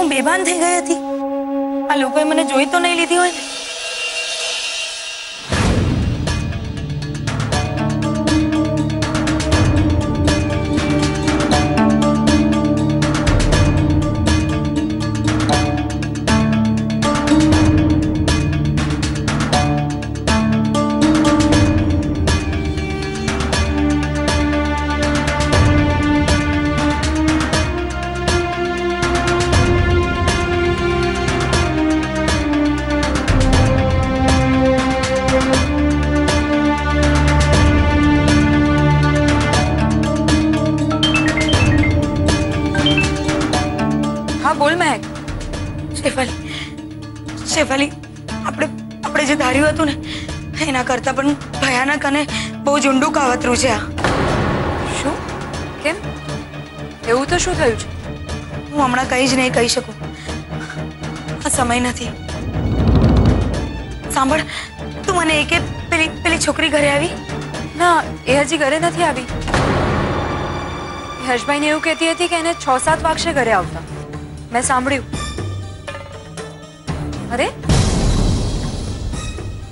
હું બેભાન થઈ ગઈ હતી આ લોકોએ મને જોઈ તો નહીં લીધી હોય ને હા બોલ મહેક શેફાલી શેફાલી આપણે આપણે જે ધાર્યું હતું ને એના કરતાં પણ ભયાનક અને બહુ જ ઊંડું કાવતરું છે આ શું કેમ એવું તો શું થયું છે હું હમણાં કંઈ જ નહીં કહી શકું આ સમય નથી સાંભળ તું મને એકે પેલી પેલી છોકરી ઘરે આવી ના એ હજી ઘરે નથી આવી એ હર્ષભાઈને એવું કહેતી હતી કે એને છ સાત વાગશે ઘરે આવતા મેં સાંભળ્યું અરે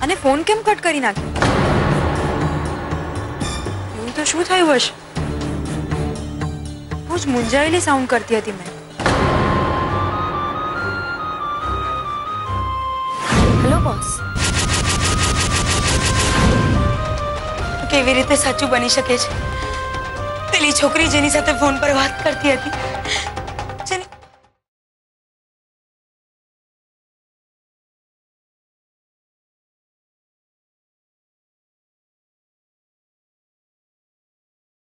અને ફોન કેમ કટ કરી નાખ્યો એવું તો શું થયું હશે બહુ જ મૂંઝાયેલી સાઉન્ડ કરતી હતી મેં હેલો બોસ કેવી રીતે સાચું બની શકે છે પેલી છોકરી જેની સાથે ફોન પર વાત કરતી હતી